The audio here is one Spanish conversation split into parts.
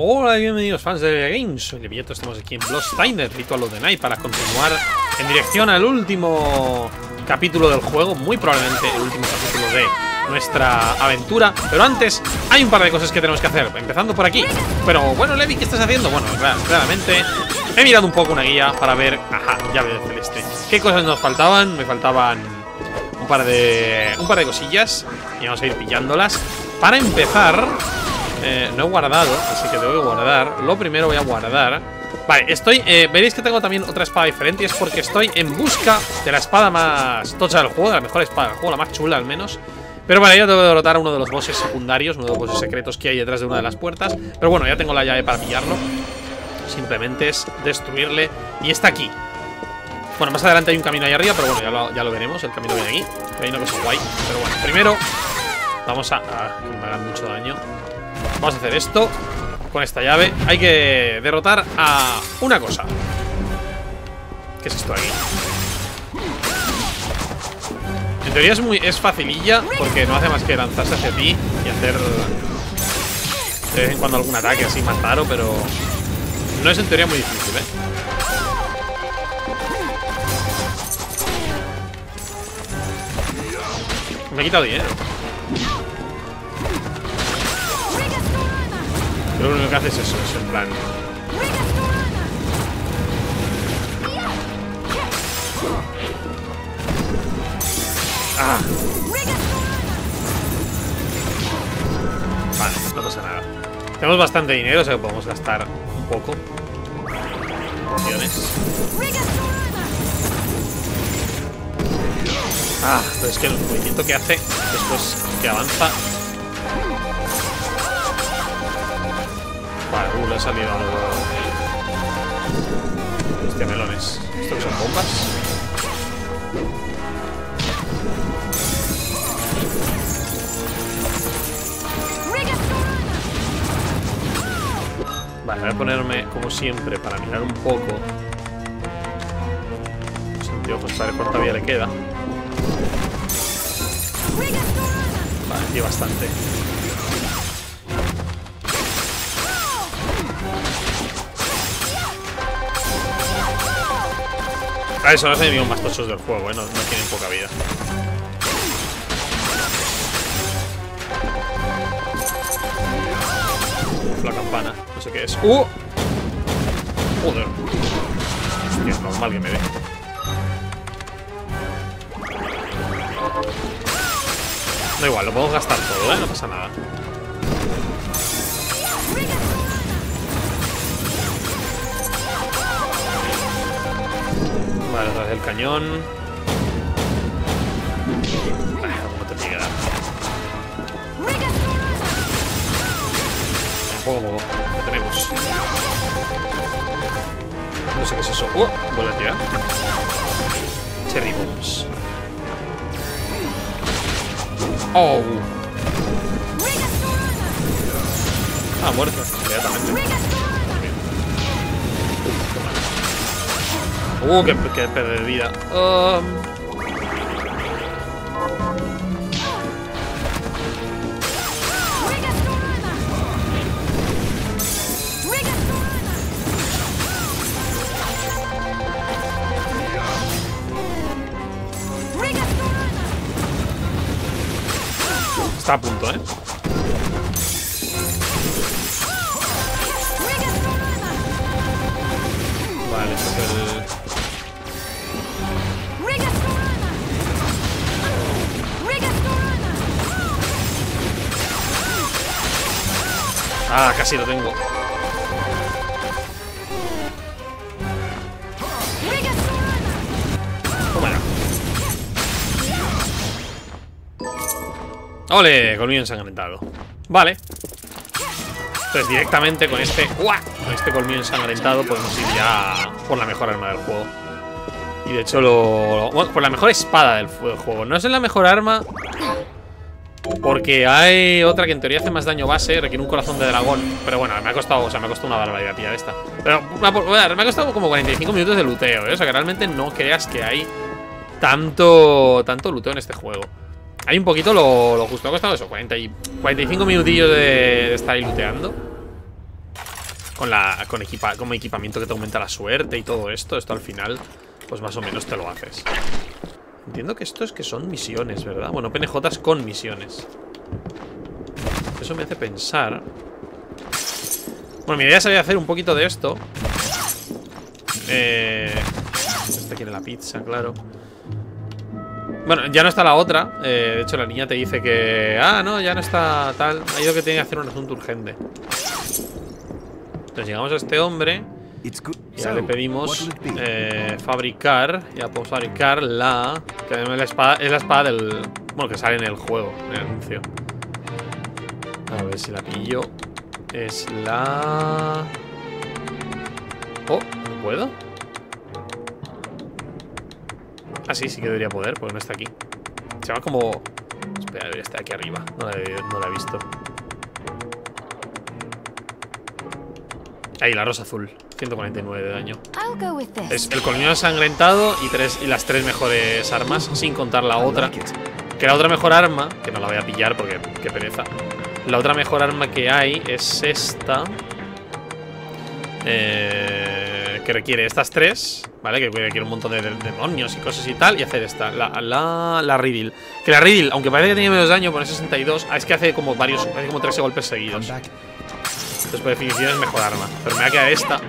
Hola y bienvenidos fans de Games, soy Levieto, estamos aquí en Bloodstained, Ritual of the Night para continuar en dirección al último capítulo del juego, muy probablemente el último capítulo de nuestra aventura, pero antes hay un par de cosas que tenemos que hacer, empezando por aquí. Pero bueno, Levi, ¿qué estás haciendo? Bueno, claramente he mirado un poco una guía para ver, ajá, llave de celeste. ¿Qué cosas nos faltaban? Me faltaban un par de un par de cosillas y vamos a ir pillándolas. Para empezar, eh, no he guardado, así que tengo que guardar. Lo primero voy a guardar. Vale, estoy. Eh, veréis que tengo también otra espada diferente. Y es porque estoy en busca de la espada más tocha del juego, de la mejor espada juego, la más chula al menos. Pero para ello tengo que derrotar a uno de los bosses secundarios, uno de los bosses secretos que hay detrás de una de las puertas. Pero bueno, ya tengo la llave para pillarlo. Simplemente es destruirle. Y está aquí. Bueno, más adelante hay un camino ahí arriba, pero bueno, ya lo, veremos. El camino viene aquí. Hay una cosa guay. Pero bueno, primero vamos a... Ah, que me hagan mucho daño. Vamos a hacer esto Con esta llave Hay que derrotar a una cosa ¿Qué es esto aquí? En teoría es muy es facililla Porque no hace más que lanzarse hacia ti Y hacer De vez en cuando algún ataque así más raro Pero no es en teoría muy difícil, ¿eh? Me he quitado dinero Que lo único que hace es eso, es en plan. Ah. Vale, no pasa nada. Tenemos bastante dinero, o sea que podemos gastar un poco. Opciones. Ah, pero es que el movimiento que hace después que avanza Vale, uh, le ha salido algo. Hostia, melones. ¿Esto que son bombas? Vale, voy a ponerme, como siempre, para mirar un poco. Sentido, saber cuánta vida le queda. Vale, aquí bastante. Ah, son los enemigos más tochos del juego, ¿eh? No, tienen poca vida. la campana. No sé qué es. ¡Uh! Joder. Es normal que me dé. Da igual, lo podemos gastar todo, ¿eh? No pasa nada. Vale, otra vez el cañón. ¿Cómo te llega? Poco, poco. Lo tenemos. No sé qué es eso. ¡Oh! Vuelve a tirar. Cherry bombs. ¡Oh! Ah, muerto, inmediatamente. Uh, que perder vida. Um... casi lo tengo. ¡Ole! Colmillo ensangrentado. Vale. Entonces directamente con este... ¡Uah! Con este colmillo ensangrentado podemos ir ya por la mejor arma del juego. Y de hecho lo... Bueno, por la mejor espada del juego. No es la mejor arma... Porque hay otra que en teoría hace más daño base, requiere un corazón de dragón. Pero bueno, me ha costado, o sea, me ha costado una barbaridad pillar esta. Pero me ha costado como 45 minutos de luteo, ¿eh? O sea, que realmente no creas que hay tanto, tanto luteo en este juego. Hay un poquito lo, justo. Ha costado eso, 40 y, 45 minutillos de, estar ahí luteando. con la con equipa, como equipamiento que te aumenta la suerte y todo esto, esto al final, pues más o menos te lo haces. Entiendo que esto es que son misiones, ¿verdad? Bueno, PNJs con misiones. Eso me hace pensar. Bueno, mi idea sería hacer un poquito de esto. Eh, este quiere la pizza, claro. Bueno, ya no está la otra. Eh, de hecho, la niña te dice que... Ah, no, ya no está tal. Ha ido que tiene que hacer un asunto urgente. Entonces llegamos a este hombre. Ya le pedimos eh, fabricar. Ya podemos fabricar la... Que es la espada, es la espada del... Bueno, que sale en el juego, en el anuncio. A ver si la pillo. Es la... Oh, ¿no puedo? Ah, sí, sí que debería poder, porque no está aquí. Se llama como... Espera, debería estar aquí arriba. No la, he, no la he visto. Ahí, la rosa azul. 149 de daño. Es el colmillo ensangrentado y, tres, y las tres mejores armas, sin contar la otra. Que la otra mejor arma, que no la voy a pillar porque qué pereza. La otra mejor arma que hay es esta. Eh, que requiere estas tres, ¿vale? Que requiere un montón de, demonios y cosas y tal. Y hacer esta, la, la, la Riddle. Que la Riddle, aunque parece que tiene menos daño, pone 62. es que hace como varios, hace como 13 golpes seguidos. Entonces, por definición, es mejor arma. Pero me va a quedar esta.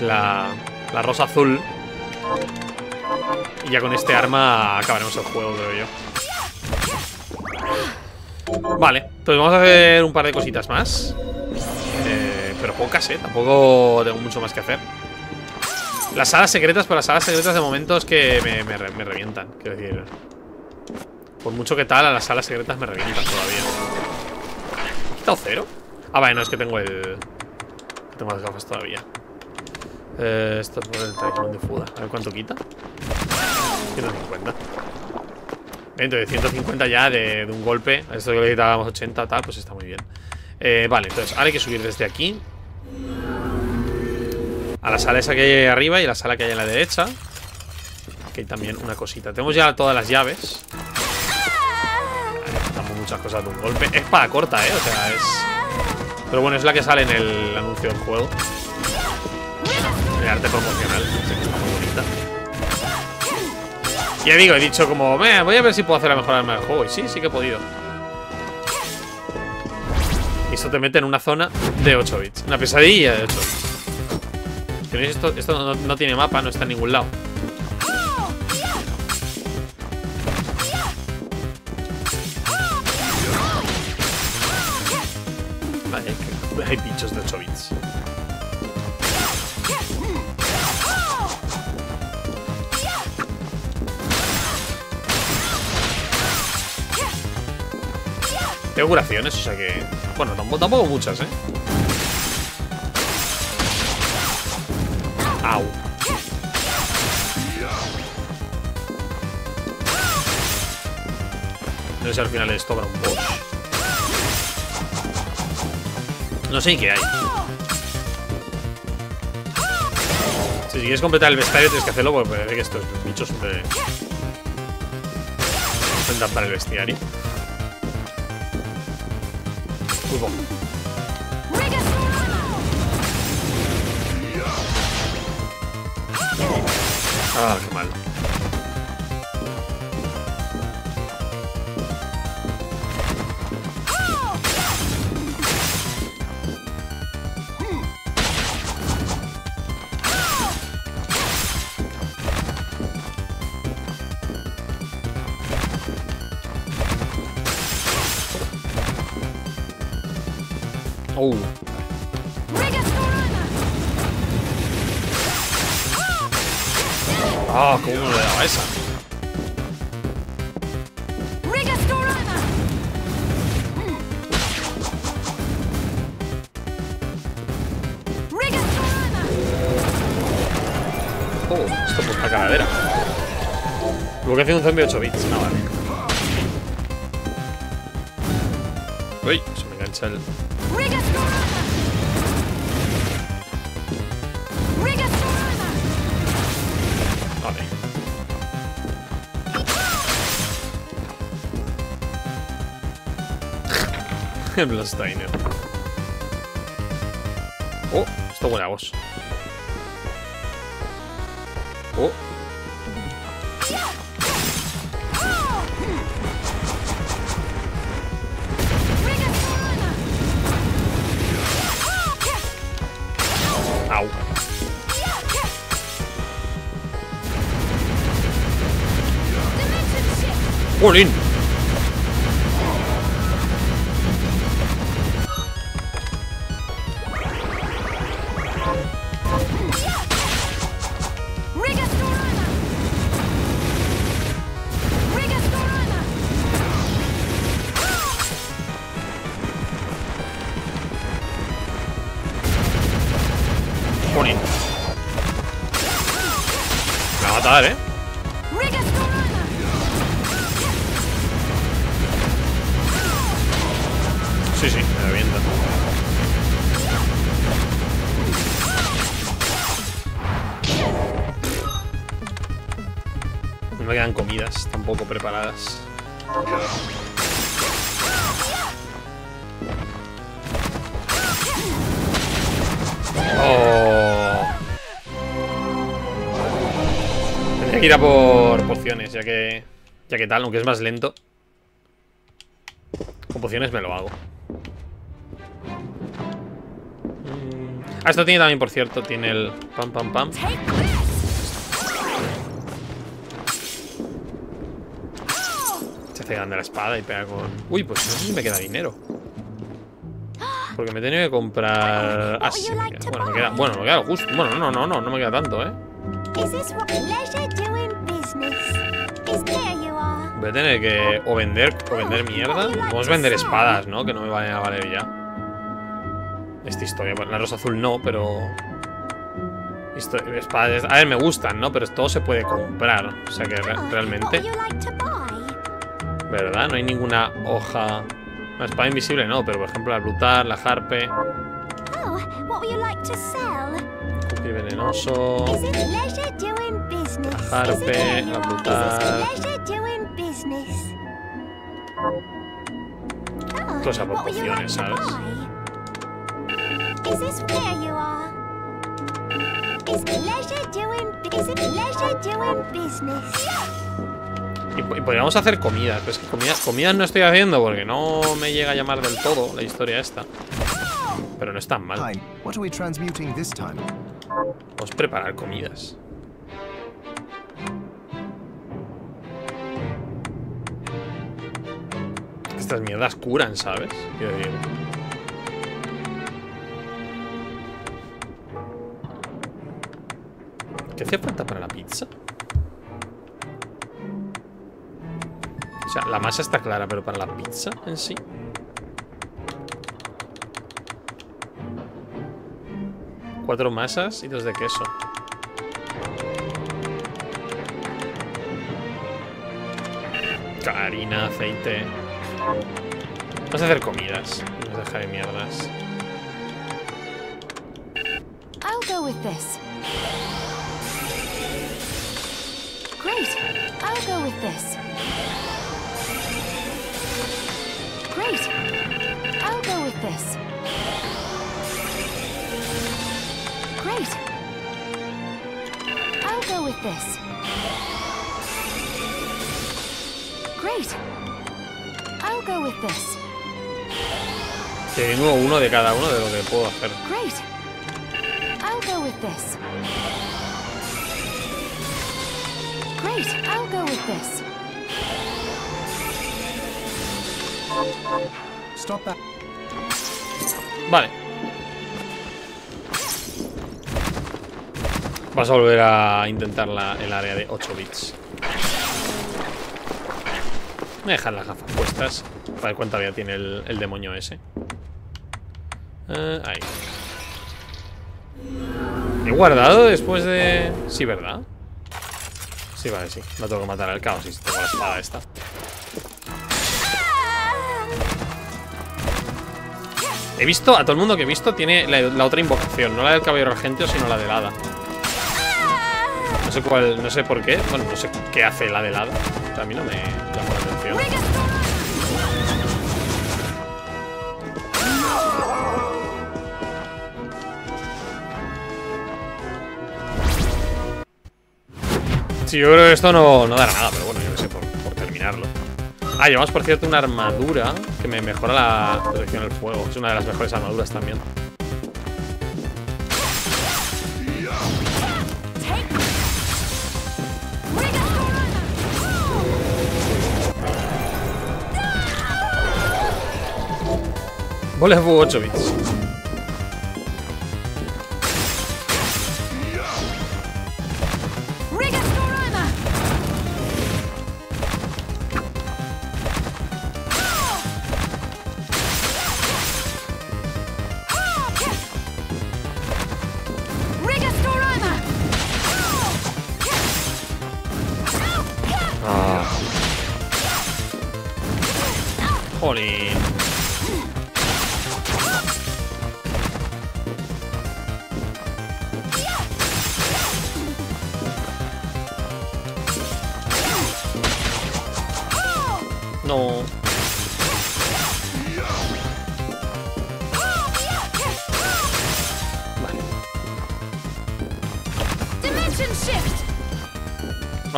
La, la rosa azul. Y ya con este arma acabaremos el juego, creo yo. Vale, entonces vamos a hacer un par de cositas más. Eh, pero pocas, ¿eh? Tampoco tengo mucho más que hacer. Las salas secretas, pero las salas secretas de momento es que me, me, revientan. Quiero decir. Por mucho que tal, a las salas secretas me revientan todavía. ¿He quitado cero? Ah, vale, no, es que tengo el... Tengo las gafas todavía. Eh, esto es por el talismán de Fuda. A ver cuánto quita. 150. Entonces, 150 ya de, un golpe. Esto que le quitábamos 80, tal, pues está muy bien. Eh, vale, entonces ahora hay que subir desde aquí. A la sala esa que hay arriba y la sala que hay a la derecha. Aquí hay también una cosita. Tenemos ya todas las llaves. Vale, muchas cosas de un golpe. Es para corta, ¿eh? O sea, es... Pero bueno, es la que sale en el anuncio del juego. El arte promocional. Sé que está muy bonita. Ya digo, he dicho como, voy a ver si puedo hacer la mejor arma del juego. Y sí, sí que he podido. Y esto te mete en una zona de 8 bits. Una pesadilla de 8 bits. Esto, esto no, no tiene mapa, no está en ningún lado. Vale, hay bichos de 8 bits. Curaciones, o sea que... Bueno, tampoco, tampoco muchas, ¿eh? Au. No sé si al final les toca un boss. No sé qué hay. Si quieres completar el bestiario tienes que hacerlo porque parece que estos bichos siempre intentan para el bestiario. Uy, Ah, qué mal. Hace un zombie 8 bits. No, vale. Uy, se me engancha el... Bloodsteiner. Oh, esto huele a vos. ¡Jolín! Ir por pociones, ya que. Ya que tal, aunque es más lento. Con pociones me lo hago. Mm. Ah, esto tiene también, por cierto, tiene el pam pam pam. Se hace grande la espada y pega con... Uy, pues no sé si me queda dinero. Porque me he tenido que comprar... Ah, sí, me queda. Bueno, me queda... Bueno, justo... Bueno, no, no, no, no me queda tanto, ¿eh? Voy a tener que o vender o vender mierda. A vender espadas, ¿no? Que no me vayan a valer ya. Esta historia, bueno, la rosa azul no, pero... Espadas, a ver, me gustan, ¿no? Pero todo se puede comprar. O sea que re- realmente... ¿Verdad? No hay ninguna hoja... La espada invisible no, pero por ejemplo la brutal, la harpe, cookie venenoso... La harpe, la brutal. Cosa por pociones, ¿sabes? Is this where you are? Is pleasure doing is it pleasure doing business? Y, po- y podríamos hacer comidas, pero es que comidas, comidas no estoy haciendo porque no me llega a llamar del todo la historia esta. Pero no es tan mal. Fine. What are we transmuting this time? Vamos a preparar comidas. Estas mierdas curan, ¿sabes? Quiero decir. ¿Qué hace falta para la pizza? O sea, la masa está clara, pero para la pizza en sí. Cuatro masas y dos de queso. Harina, aceite. Vamos a hacer comidas. Vamos a dejar de mierdas. I'll go with this. Great. I'll go with this. Great. I'll go with this. Great. I'll go with this. Great. Tengo uno de cada uno de lo que puedo hacer. Great. I'll go with this. Great. I'll go with this. Stop that. Vale. Vas a volver a intentar la- el área de 8 bits. Voy a dejar las gafas puestas. Para ver cuánta vida tiene el, demonio ese. Eh, ahí. He guardado después de... Sí, ¿verdad? Sí, vale, sí. No tengo que matar al caos si tengo la espada esta. He visto, a todo el mundo que he visto tiene la, otra invocación, no la del caballero argentio, sino la del hada. No sé cuál, no sé por qué, bueno, no sé qué hace la del hada. pero A mí no me llama la atención. Sí, yo creo que esto no, no dará nada, pero bueno, yo qué sé, por, por terminarlo. Ah, llevamos por cierto una armadura que me mejora la protección del fuego. Es una de las mejores armaduras también. Bola de fuego 8 bits.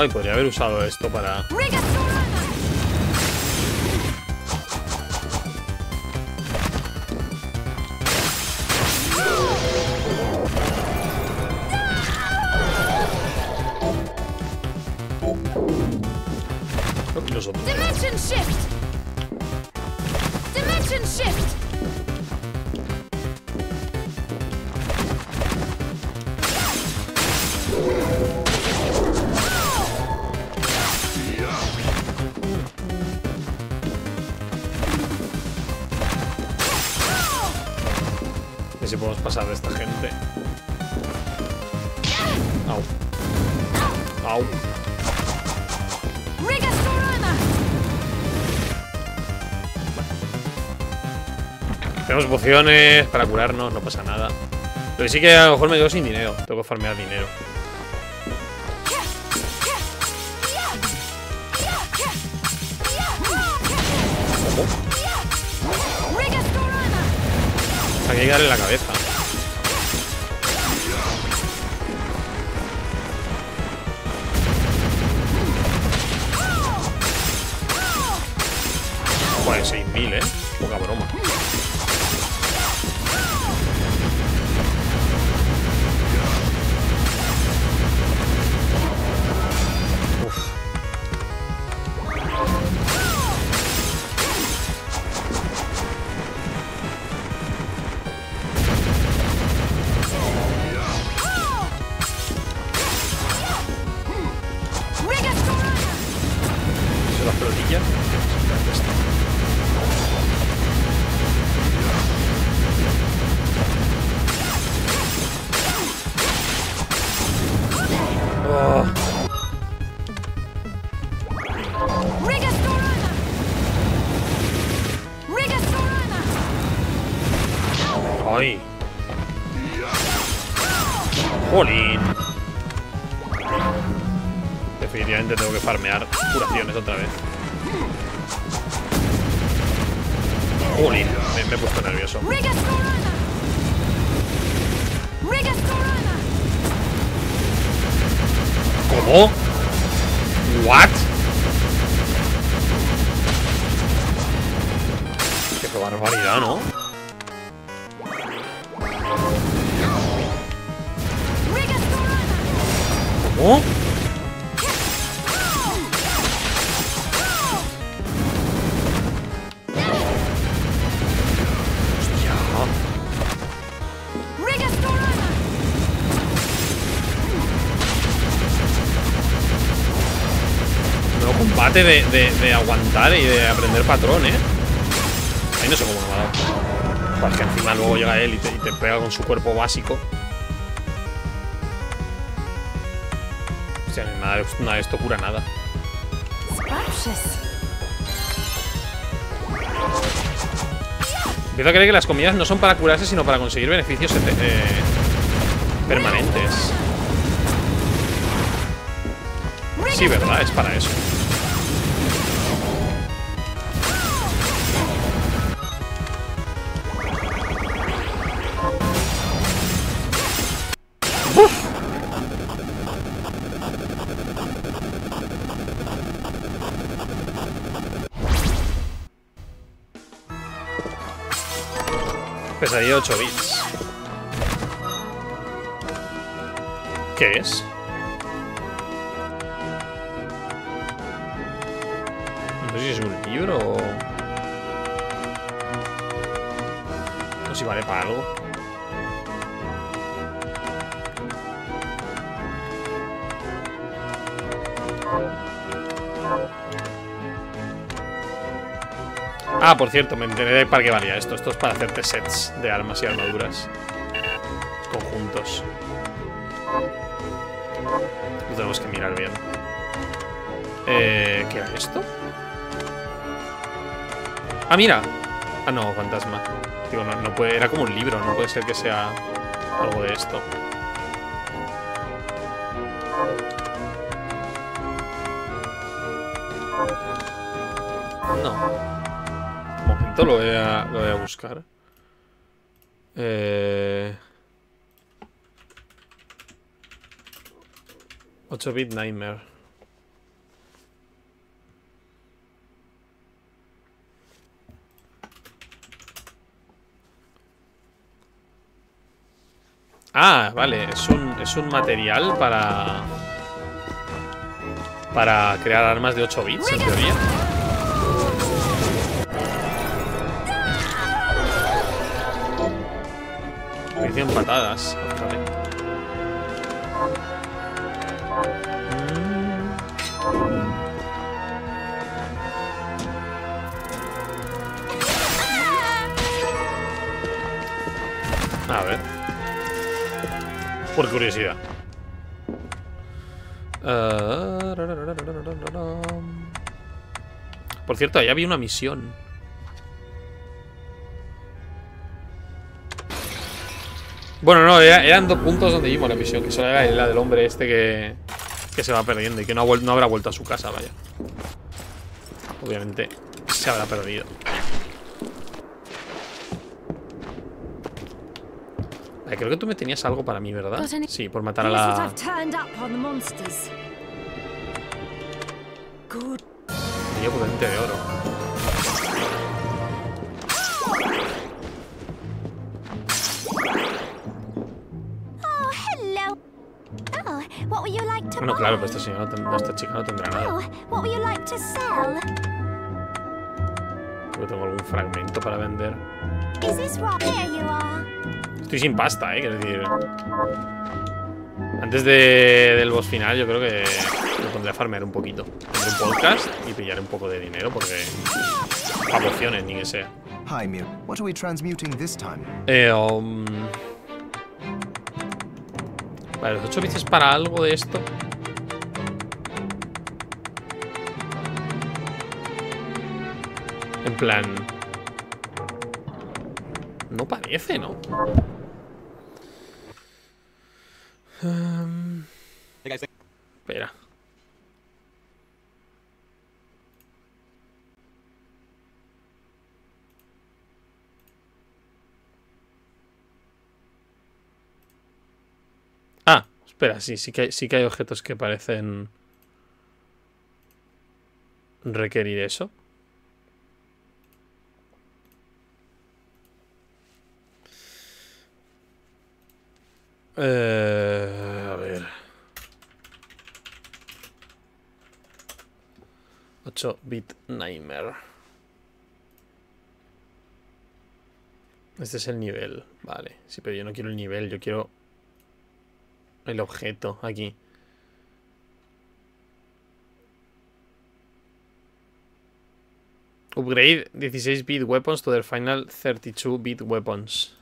Podría haber usado esto para... Pociones para curarnos, no pasa nada. Lo que sí que a lo mejor me quedo sin dinero. Tengo que farmear dinero. Hay que darle la cabeza. Joder, 6.000, eh. De, de- de aguantar y de aprender patrón, ¿eh? Ahí no sé cómo me ha dado. Joder, que encima luego llega él y te, y te pega con su cuerpo básico. Hostia, nada, de- nada de esto cura nada. Empiezo a creer que las comidas no son para curarse, sino para conseguir beneficios eh, permanentes. Sí, ¿verdad? Es para eso. 8 bits. ¿Qué es? Ah, por cierto, me enteré de para qué valía esto. Esto es para hacerte sets de armas y armaduras. Conjuntos. Lo tenemos que mirar bien. Eh, ¿Qué era esto? Ah, mira. Ah, no, fantasma. Digo, no, no puede. Era como un libro, no puede ser que sea algo de esto. Momento, lo voy a, lo voy a buscar. Eh... 8-bit Nightmare. Ah, vale, es un, es un material para... Para crear armas de 8 bits, en teoría. Hicieron patadas vez. A ver. Por curiosidad. Por cierto, ahí había una misión. Bueno, no, era- eran dos puntos donde vimos la misión, que solo era la del hombre este que, que se va perdiendo y que no, ha no habrá vuelto a su casa, vaya. Obviamente se habrá perdido. Ay, creo que tú me tenías algo para mí, ¿verdad? Any- Sí, por matar a la... Anillo potente de oro. Bueno, claro, pero esta, señora esta chica no tendrá nada. Oh, what would you like to sell? Creo que tengo algún fragmento para vender. Is this right? Here you are. Estoy sin pasta, eh, quiero decir. Antes de, del boss final, yo creo que me pondré a farmear un poquito. Tendré un podcast y pillaré un poco de dinero porque. A pociones, ni que sea. Hi, Mew. What are we transmuting this time? Eh, um, Vale, los 8 bits para algo de esto. En plan. No parece, ¿no? Um, espera. Ah, espera, sí, sí que, hay, sí que hay objetos que parecen requerir eso. Eh, a ver. 8-bit Nightmare. Este es el nivel. Vale. Sí, pero yo no quiero el nivel, yo quiero el objeto aquí. Upgrade 16-bit weapons to their final 32-bit weapons.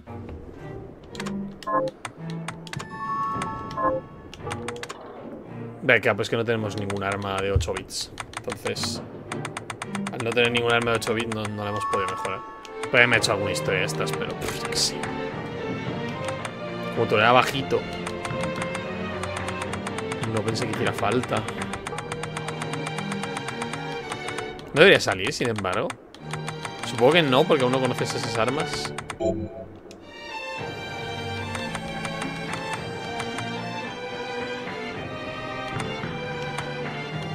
Venga, pues que no tenemos ningún arma de 8 bits. Entonces, al no tener ningún arma de 8 bits, no, no la hemos podido mejorar. Pues me he hecho alguna historia de estas, pero pues yo que sí. Como bajito. No pensé que hiciera falta. No debería salir, sin embargo. Supongo que no, porque aún no conoces esas armas.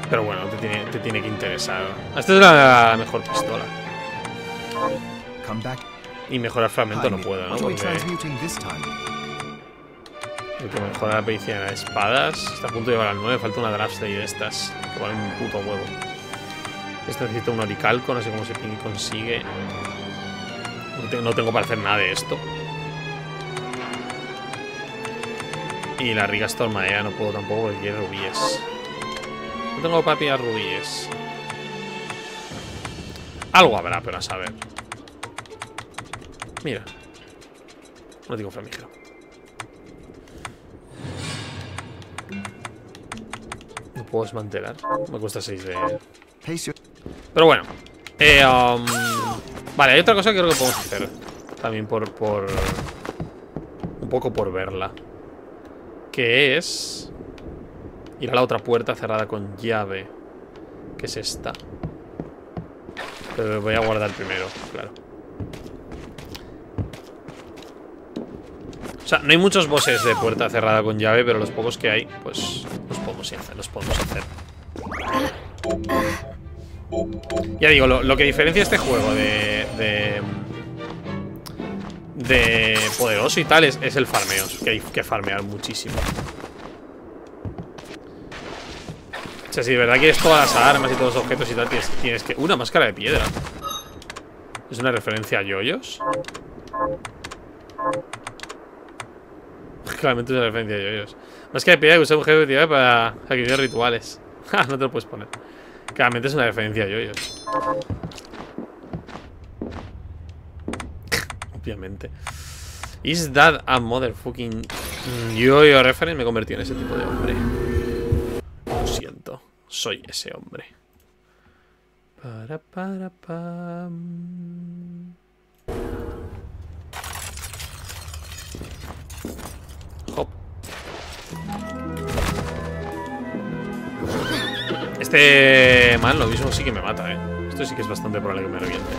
Pero bueno, te tiene, te tiene que interesar. Esta es la mejor pistola. Y mejorar fragmento no puedo, ¿no? Porque el que la pericia en espadas está a punto de llegar al 9. Falta una draft de estas. Que vale un puto huevo. Este necesita un oricalco, no sé cómo se consigue. No tengo, para hacer nada de esto. Y la riga Stormadea no puedo tampoco porque quiere rubíes. No tengo para pillar rubíes. Algo habrá, pero a saber. Mira. No digo flamígero. Puedo desmantelar. Me cuesta 6 de... Pero bueno. Eh, um, vale, hay otra cosa que creo que podemos hacer. También por, por... Un poco por verla. Que es... Ir a la otra puerta cerrada con llave. Que es esta. Pero voy a guardar primero, claro. O sea, no hay muchos bosses de puerta cerrada con llave, pero los pocos que hay, pues los podemos hacer, los podemos hacer. Ya digo, lo, que diferencia este juego de, de. de poderoso y tal es, es el farmeo. Que hay que farmear muchísimo. O sea, si de verdad quieres todas las armas y todos los objetos y tal, tienes, tienes que. Una máscara de piedra. ¿Es una referencia a yoyos? Claramente es una referencia a yoyos. Máscara de piedra que usa un de utilidad para sacrificios rituales. Ja, no te lo puedes poner. Claramente es una referencia a yoyos. Obviamente. Is that a motherfucking yo-yo reference? Me he en ese tipo de hombre. Lo siento. Soy ese hombre. Para, para, pam. Este man lo mismo sí que me mata, eh. Esto sí que es bastante probable que me reviente.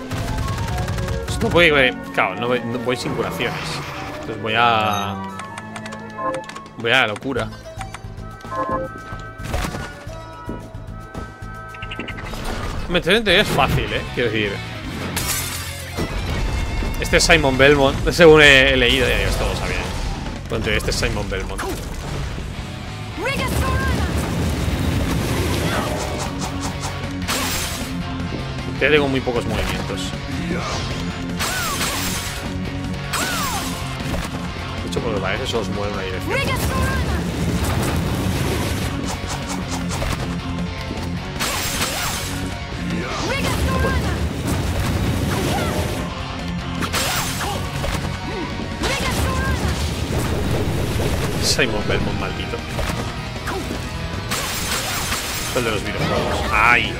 Esto puede Claro, no voy, no voy sin curaciones. Entonces voy a. Voy a la locura. Meter en teoría es fácil, eh. Quiero decir. Este es Simon Belmont, según he, leído. Ya digo, esto lo sabía. En teoría este es Simon Belmont. Ya tengo muy pocos movimientos. De hecho, porque parece que solo se mueve una dirección. Simon Belmont, maldito. El de los videojuegos. ¡Ay!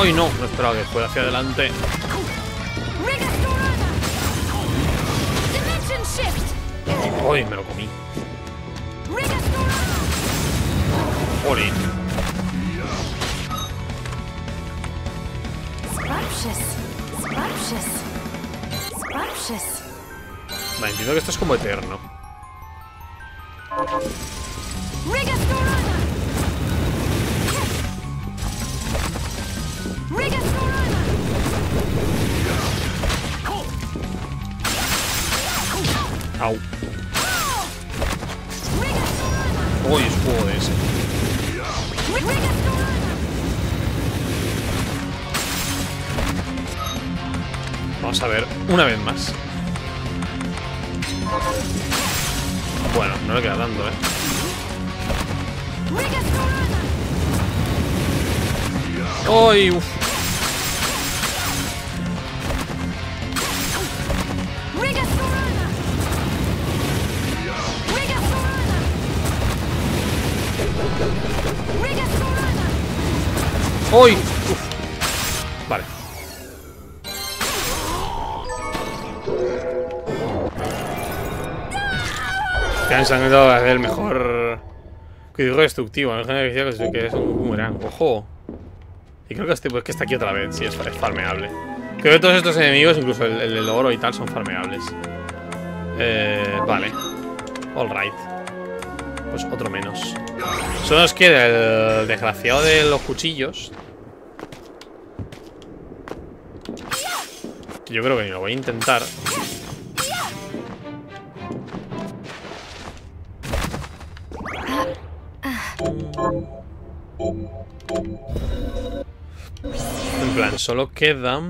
¡Ay, no! No esperaba que fuera hacia adelante. ¡Ay, me lo comí! ¡Jolín! Vale, entiendo que esto es como eterno. Bueno, no le queda tanto, ¿eh? ¡Uy! Uf. Te ensangrentado es el mejor. Cuidado destructivo. No es que es un boomerang. Ojo. Y creo que este pues que está aquí otra vez. Sí, es, es farmeable. Creo que todos estos enemigos, incluso el, el del oro y tal, son farmeables. Eh, vale. Alright. Pues otro menos. Solo nos queda el desgraciado de los cuchillos. Yo creo que ni lo voy a intentar. En plan, solo queda...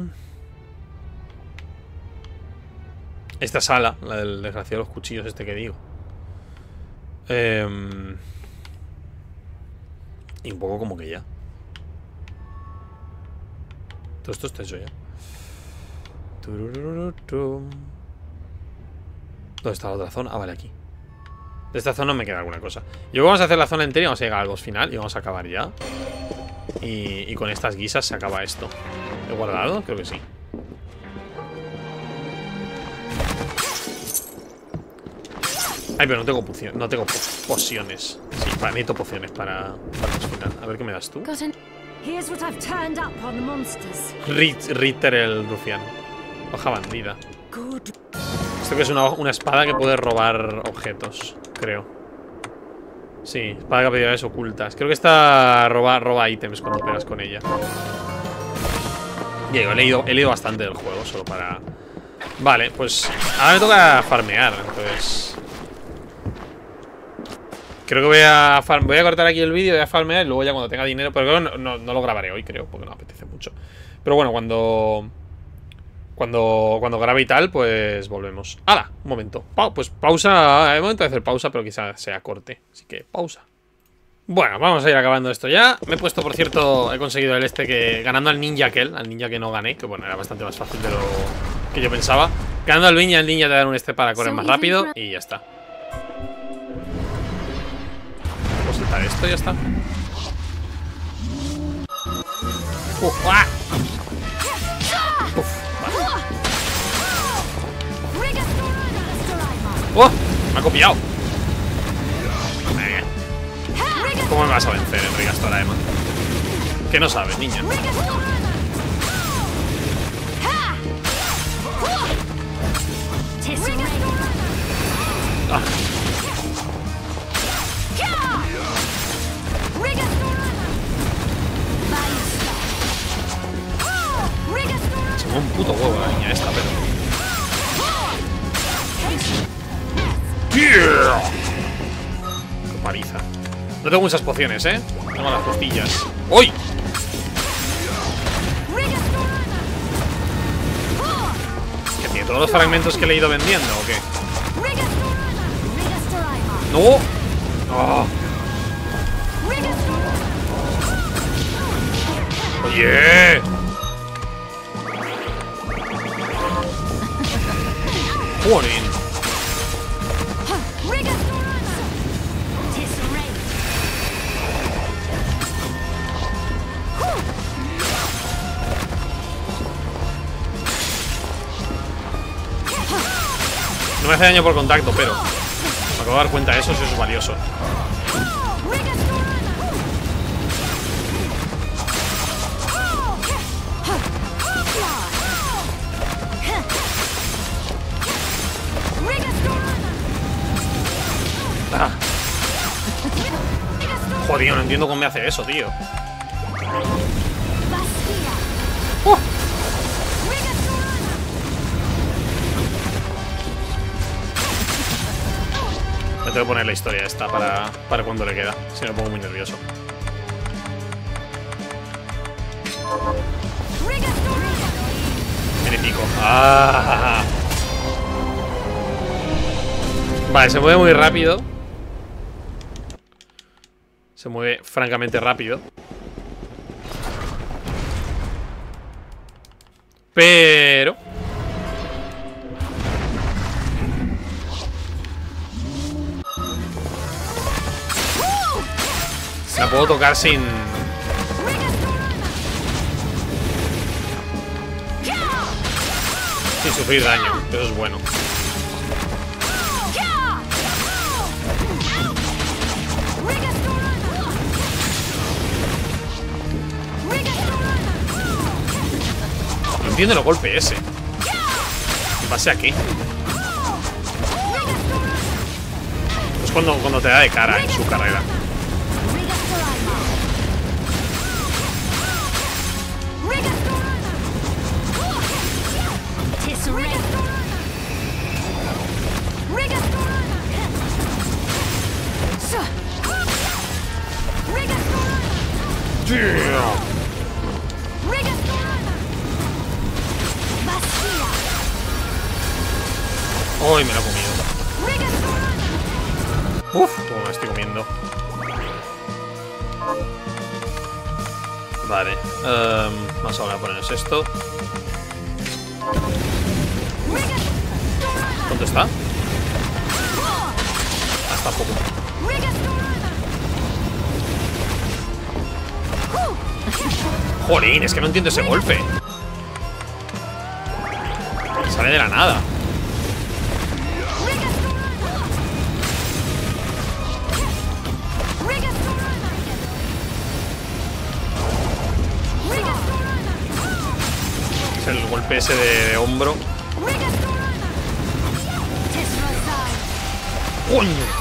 Esta sala, la del desgraciado de los cuchillos este que digo. Em, y un poco como que ya. Todo esto está hecho ya. ¿Dónde está la otra zona? Ah, vale, aquí. De esta zona me queda alguna cosa. Y luego vamos a hacer la zona entera y vamos a llegar al boss final y vamos a acabar ya. Y, y con estas guisas se acaba esto. ¿He guardado? Creo que sí. Ay, pero no tengo pociones. No tengo po- pociones. Sí, para, necesito pociones para, para el final. A ver qué me das tú. Rit- Ritter el rufián. Hoja bandida. Esto que es una, una espada que puede robar objetos, creo. Sí, espada de habilidades ocultas. Creo que esta roba, roba ítems cuando pegas con ella. Ya digo, he leído, he leído bastante del juego, solo para... Vale, pues ahora me toca farmear, entonces... Creo que voy a far- voy a cortar aquí el vídeo, voy a farmear y luego ya cuando tenga dinero... Pero creo no, no- lo grabaré hoy, creo, porque no apetece mucho. Pero bueno, cuando... Cuando, cuando grabe y tal, pues volvemos. ¡Hala! Un momento. Pa- pues pausa. Hay momento de hacer pausa, pero quizás sea corte. Así que pausa. Bueno, vamos a ir acabando esto ya. Me he puesto, por cierto, he conseguido el este que. Ganando al ninja aquel, al ninja que no gané, que bueno, era bastante más fácil de lo que yo pensaba. Ganando al ninja, el ninja te da un este para correr más rápido y ya está. Puedo saltar esto y ya está. Uf, ¡ah! ¡Oh! Me ha copiado. Venga. ¿Cómo me vas a vencer, Enrique Astoraema? Que no sabes, niña. Ah, se me un puto huevo la niña esta, pero. ¡Yeah! ¡Qué paliza! No tengo muchas pociones, ¿eh? Tengo las costillas. ¡Uy! ¿Que tiene todos los fragmentos que le he ido vendiendo o qué? ¡No! ¡Ah! ¡Oye! ¡Joder! No me hace daño por contacto, pero me acabo de dar cuenta de eso, eso es valioso. Ah. Joder, no entiendo cómo me hace eso, tío. Tengo que poner la historia esta para, para cuando le queda. Si me pongo muy nervioso. Tiene. Ah. Vale, se mueve muy rápido. Se mueve francamente rápido. Pero... puedo tocar sin... Sin sufrir daño. Eso es bueno. No entiendo el golpe ese. Me pasé aquí. Es cuando, cuando te da de cara en su carrera. Yeah. Uy, me lo he comido. Uf, cómo me estoy comiendo. Vale. em, vamos ahora a ponernos esto. ¿Cuánto está? Hasta poco. Jolín, es que no entiendo ese golpe. Sale de la nada. Es el golpe ese de, de hombro. ¡Coño!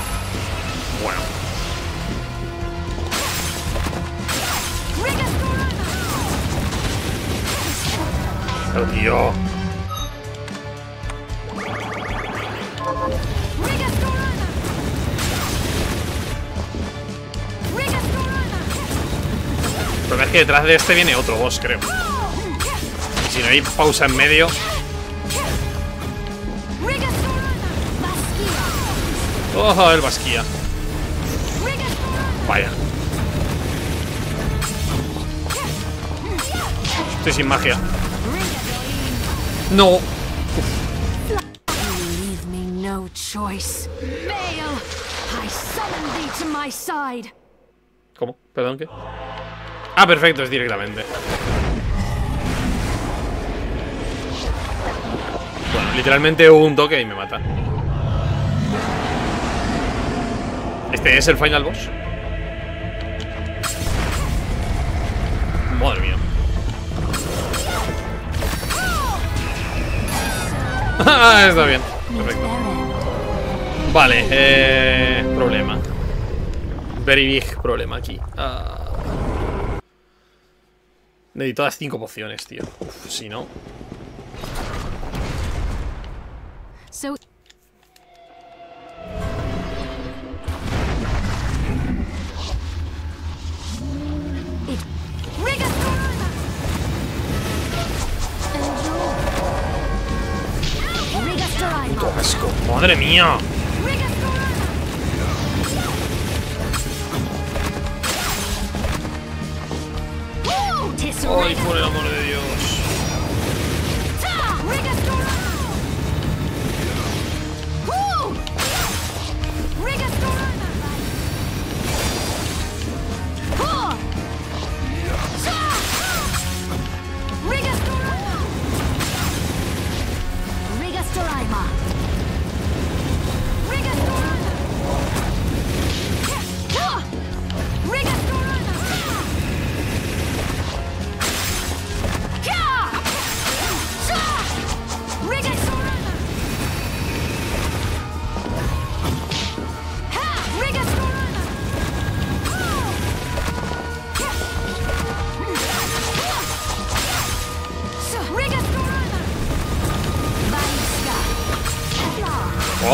Pero tío. Pero es que detrás de este viene otro boss, creo. Si no hay pausa en medio. ¡Oh, el basquía! Vaya. Estoy sin magia. No. Leave me no choice. Bale, I summon thee to my side. ¿Cómo? ¿Perdón qué? Ah, perfecto, es directamente. Bueno, literalmente un toque y me mata. ¿Este es el final boss? Ah, Está bien. Perfecto. Vale, eh, problema. Very big problema aquí. Ah. Necesito las cinco pociones, tío. Uf, si no. Puto asco. Madre mía. Ay, por el amor de Dios.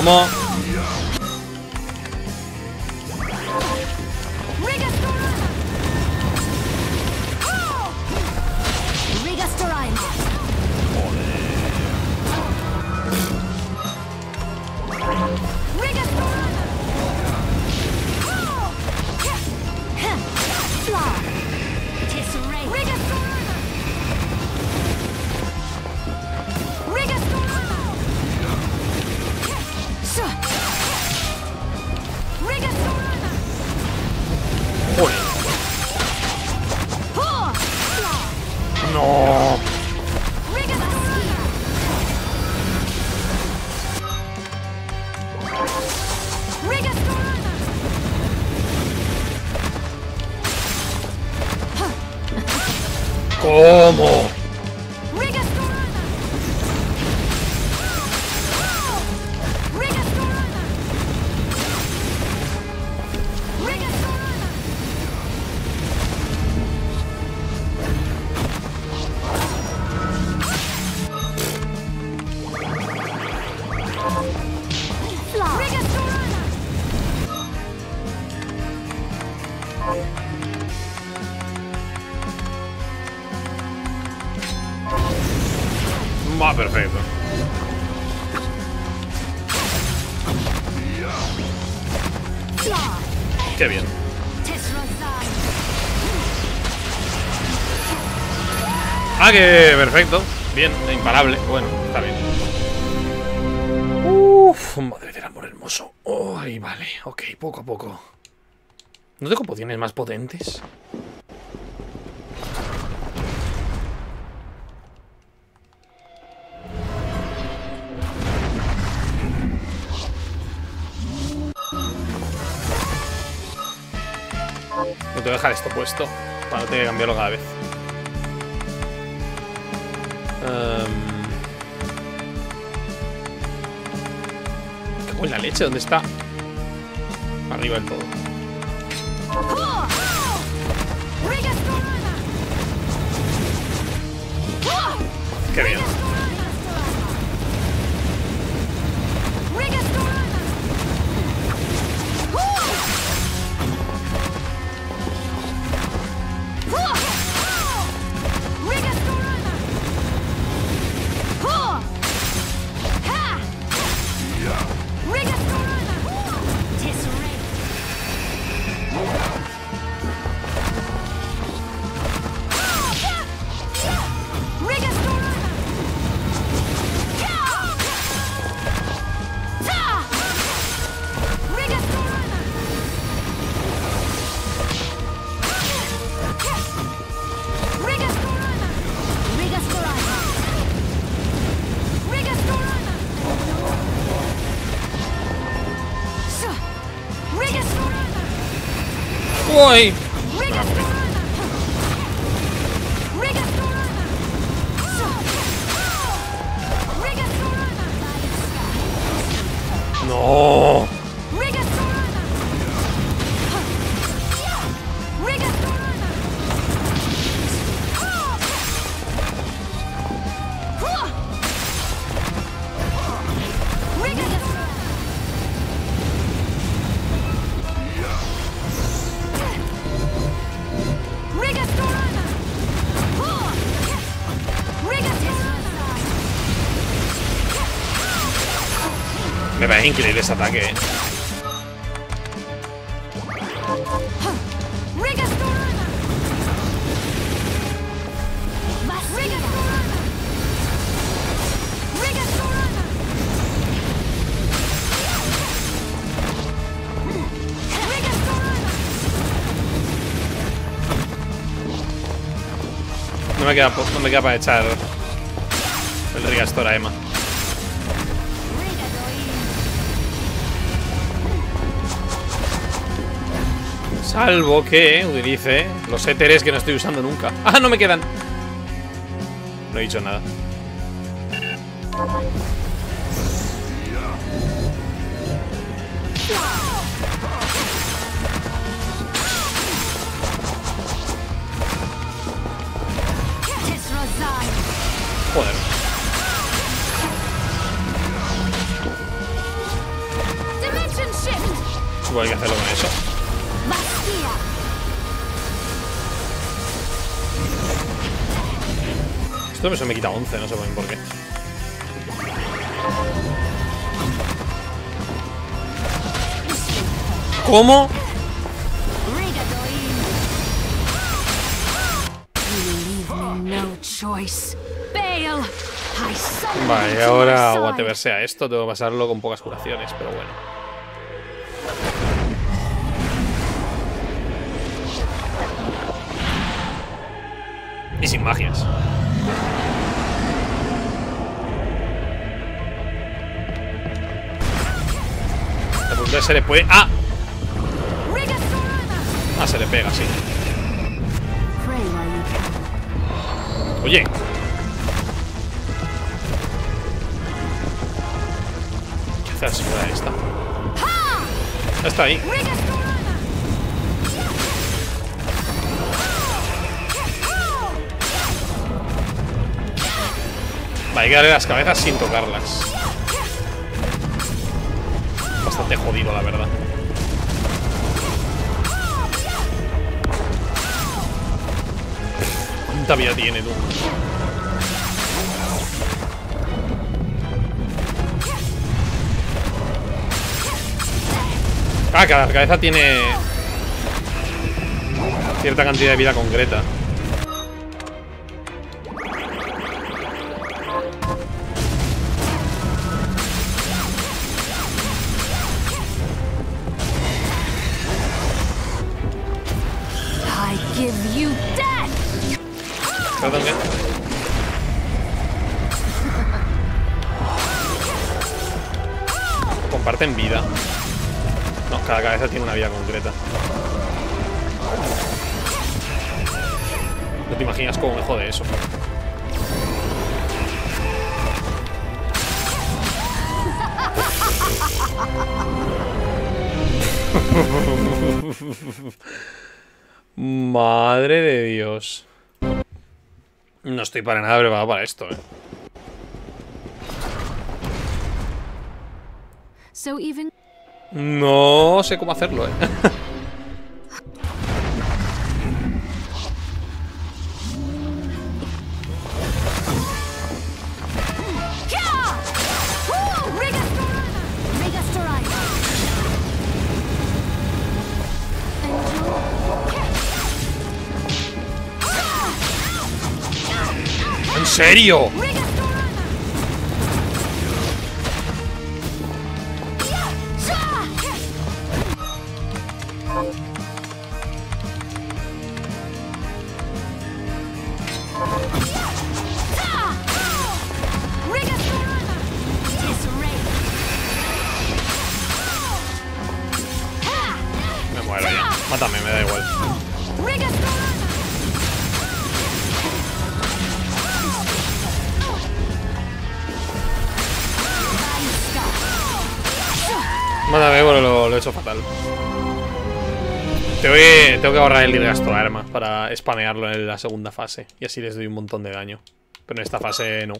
¿Cómo? Joder. Perfecto. Bien, imparable. Bueno, está bien. Uf, madre del amor hermoso. Ay, vale. Ok, poco a poco. ¿No tengo pociones más potentes? Me tengo que dejar esto puesto para no tener que cambiarlo cada vez. ¿Dónde está? Arriba del todo. ¡Uy! Increíble ese ataque, eh. No me queda, no me queda para echar el Rigastor a Emma. Salvo que utilice los éteres que no estoy usando nunca. ¡Ah, no me quedan! No he dicho nada. Esto me, se me quita 11, no sé por qué. ¿Cómo? Vale, ahora, whatever sea esto, tengo que pasarlo con pocas curaciones, pero bueno. Y sin magias. La pregunta es, se le puede... ¡Ah! Ah, se le pega, sí. Oye. ¿Qué hace la señora esta? Está ahí. Vale, hay que darle las cabezas sin tocarlas bastante jodido, la verdad. ¿Cuánta vida tiene, tú? Ah, cada cabeza tiene cierta cantidad de vida concreta. Estoy para nada preparado para esto, eh. No sé cómo hacerlo, eh. serio? Ahorrar el Dirgastro armas para spamearlo en la segunda fase. Y así les doy un montón de daño. Pero en esta fase no.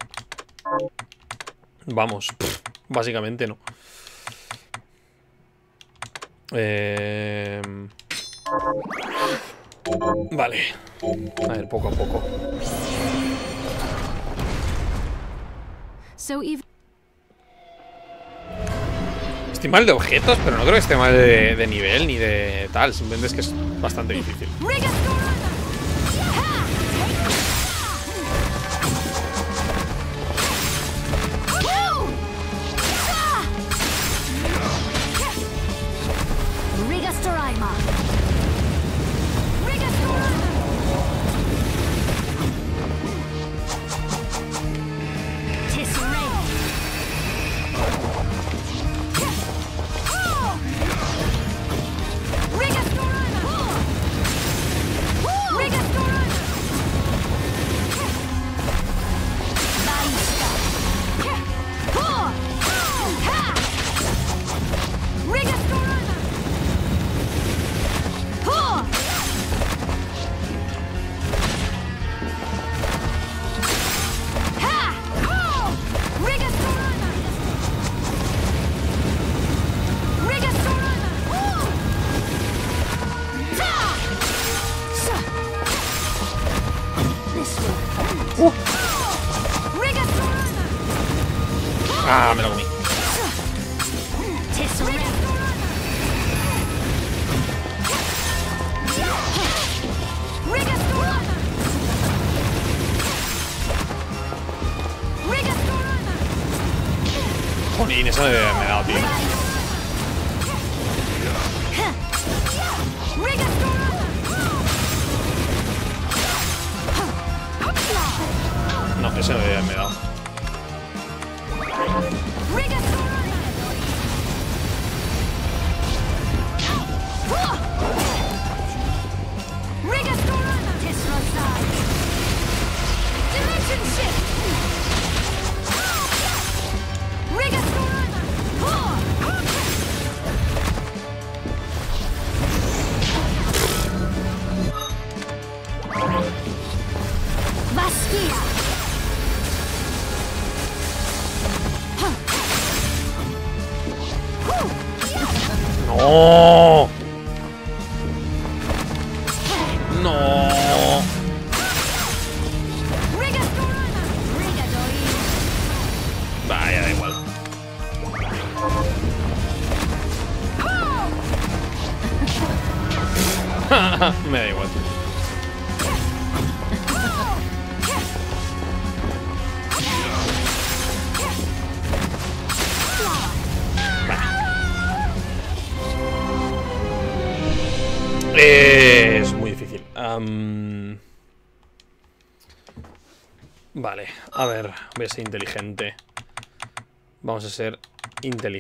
Vamos, básicamente no. Eh... Vale. A ver, poco a poco. Estoy mal de objetos, pero no creo que esté mal de, de nivel ni de tal. Simplemente es que es bastante difícil. Ah, me lo comí.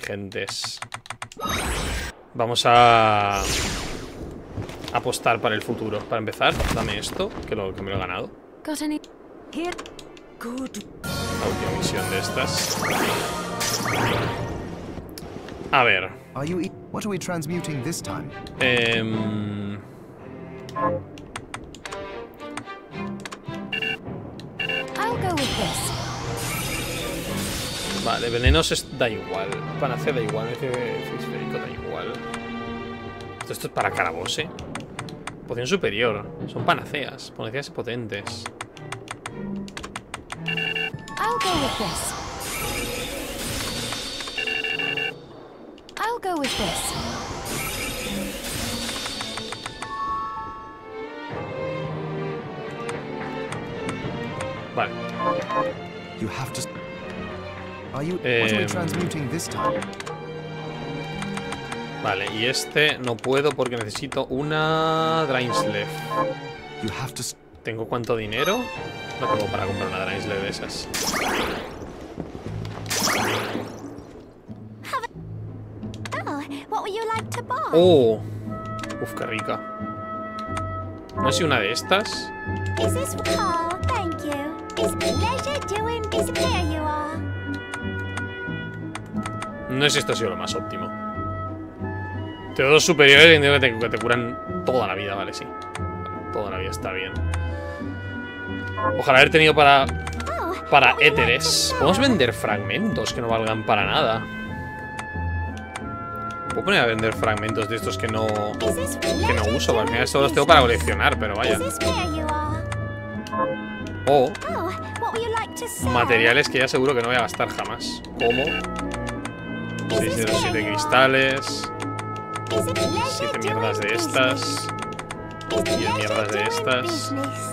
Inteligentes. Vamos a apostar para el futuro. Para empezar, dame esto, que, lo, que me lo he ganado. La última misión de estas. A ver. Are vale, venenos es- da igual. Panacea da igual. Esférico da igual. Esto, esto es para calabose. Poción superior. Son panaceas. Panaceas potentes. I'll go with this. I'll go with this. Vale. You have to. Time? Vale, y este no puedo porque necesito una Drainslev. You have to. s- ¿Tengo cuánto dinero? No tengo para comprar una Drainslev de esas. Oh, what would you like to buy? ¡Oh! Uf, qué rica. No sé si una de estas. No sé si esto ha sido lo más óptimo. Te dos superiores que te, que te curan toda la vida, vale, sí. Toda la vida está bien. Ojalá haber tenido para. Para éteres. Podemos vender fragmentos que no valgan para nada. Puedo poner a vender fragmentos de estos que no. que no uso. Al final estos los tengo para coleccionar, pero vaya. O Oh, materiales que ya seguro que no voy a gastar jamás. Como 6 de los 7 cristales. Is it pleasure Siete doing mierdas de estas. business? Is diez mierdas de estas. business?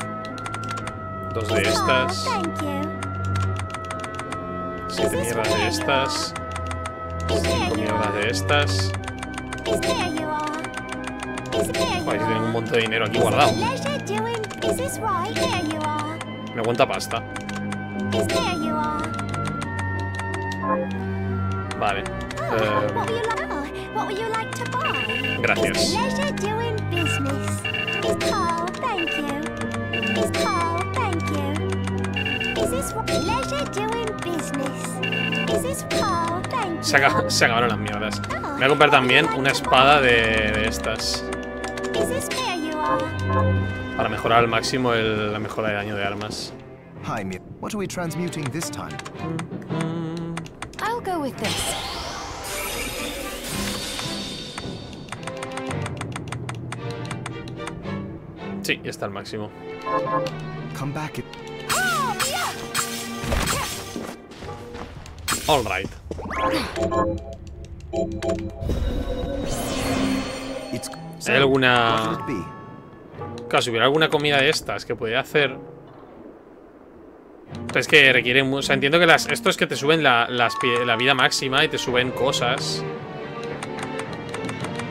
Dos de estas. thank you. Siete mierdas de estas. Is here Cinco you mierdas are. de estas. Joder, tengo un montón de dinero aquí guardado. Me aguanta pasta. Vale. What would you like? What would you like to buy? gracias. It's pleasure doing business. Is thank you. Is thank you. Is this pleasure doing business? Is this thank you. Se, aca- se acabaron las mierdas. Me voy a comprar también una espada de, de estas. Is this here you are? Para mejorar al máximo el- la mejora de daño de armas. Hi, Mir. What are we transmuting this time? I'll go with this. Sí, ya está al máximo. Come back. It. Alright. It's. ¿Hay alguna-? Claro, si hubiera alguna comida de estas que pudiera hacer. Pero es que requiere. mu- O sea, entiendo que las. Esto es que te suben la, las pie- la vida máxima y te suben cosas.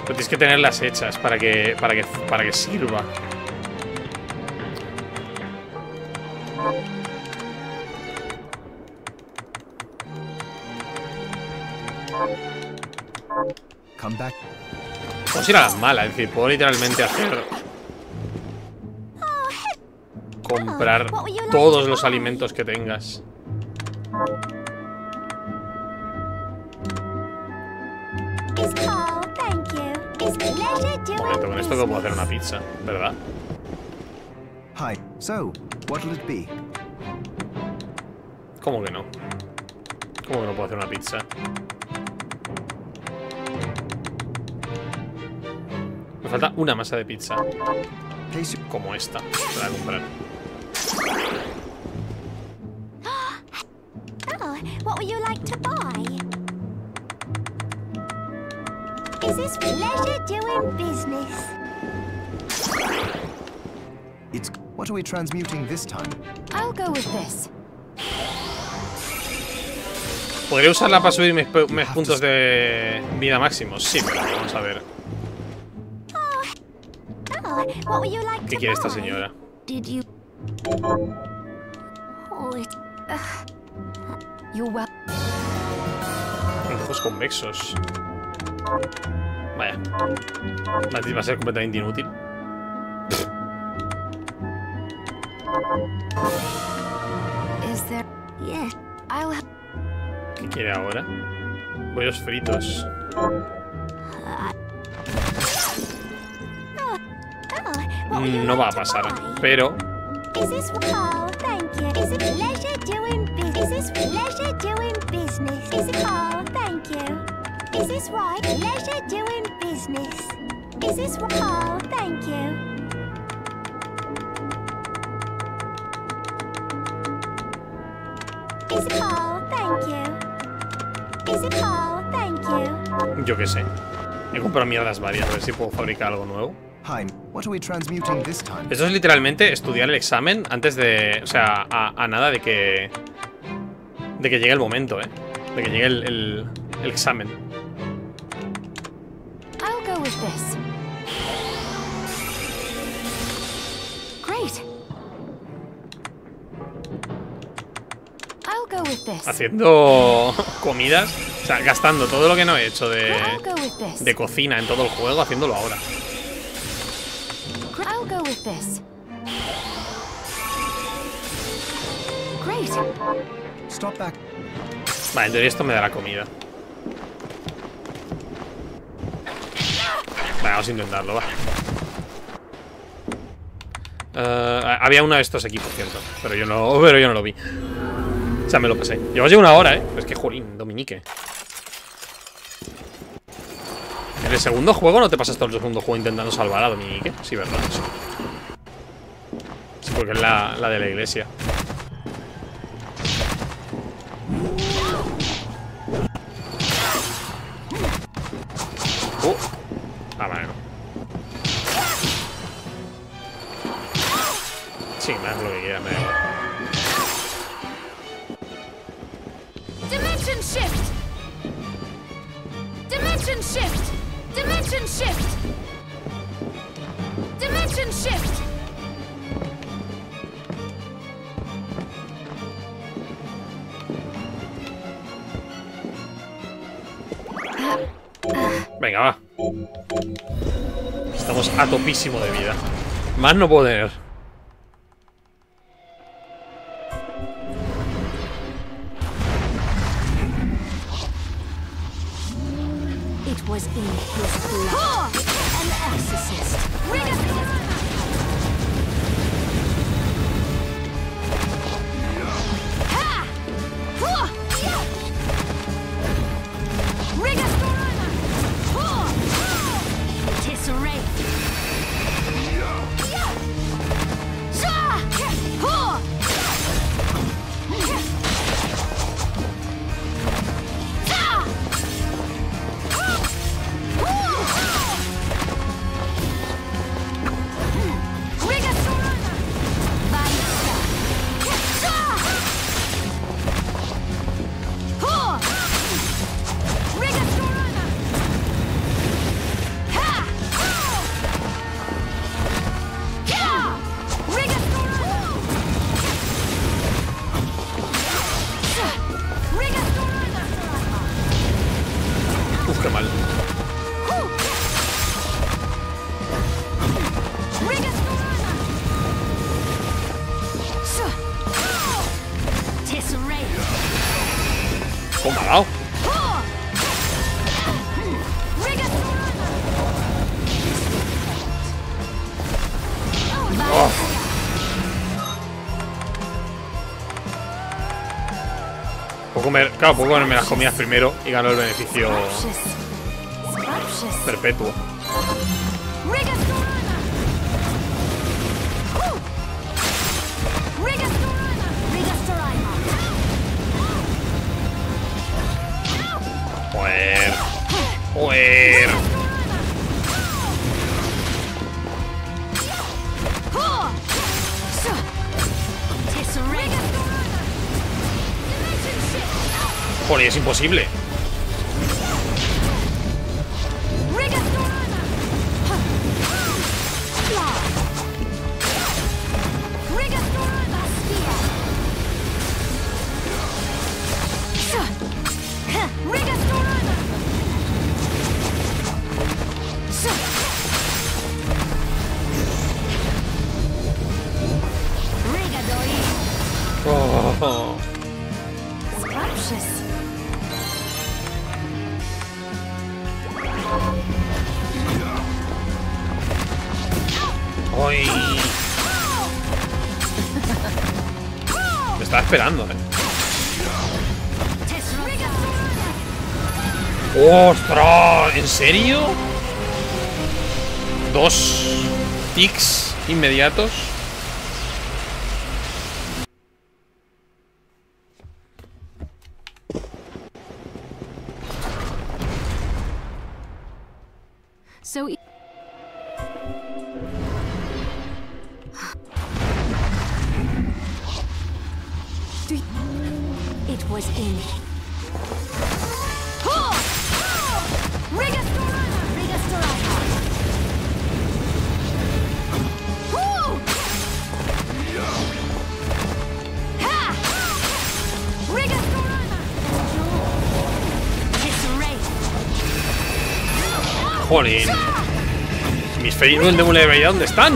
Pero tienes que tenerlas hechas para que. para que. para que sirva. Ir a las malas, es decir, puedo literalmente hacer. Comprar todos los alimentos que tengas. Oh, momento, con esto que puedo hacer una pizza, ¿verdad? Hi. So, what will it be? ¿Cómo que no? ¿Cómo que no puedo hacer una pizza? Me falta una masa de pizza, como esta, para comprar. What would you like to buy? Is this pleasure doing business? It's. What are we transmuting this time? I'll go with this. ¿Podría usarla para subir mis, mis puntos de vida máximos? Sí, pero vamos a ver. ¿Qué quiere esta señora? Did you? Oh. Ojos convexos. Vaya. Va va a ser completamente inútil. Is there? yes. I'll. have. ¿Qué quiere ahora? Pollos fritos. No like va a pasar. Pero yo qué sé. He comprado mierdas varias, a ver si puedo fabricar algo nuevo. Hein, what are we transmuting this time? Esto es literalmente estudiar el examen antes de. O sea, a, a nada de que. De que llegue el momento, ¿eh? De que llegue el, el- el examen. I'll go with this. Great. I'll go with this. Haciendo comidas. O sea, gastando todo lo que no he hecho de, de cocina en todo el juego, haciéndolo ahora. With this. Great. Stop back. Vale, en teoría esto me dará comida. Vale, vamos a intentarlo, va. Eh, había uno de estos aquí, por cierto. Pero yo no, pero yo no lo vi. O sea, me lo pasé. Llevas ya una hora, ¿eh? Es que, jolín, Dominique. En el segundo juego no te pasas todo el segundo juego intentando salvar a Dominique. Sí, ¿verdad? Sí. Porque es la, la de la iglesia. Uh. Ah, vale, no. Sí, haz lo que quiera, me da. Dimension shift. Dimension shift. Dimension shift. Dimension shift. Venga, va. Estamos a topísimo de vida. Más no puedo tener. It was in his blood. An exorcist. Ha! Comer, claro, puedo comerme las comidas primero y gano el beneficio perpetuo. Es imposible. Esperando, eh. ¡Ostras! ¿En serio? Dos tics inmediatos. Mis feridos de vulnerabilidad, ¿dónde están?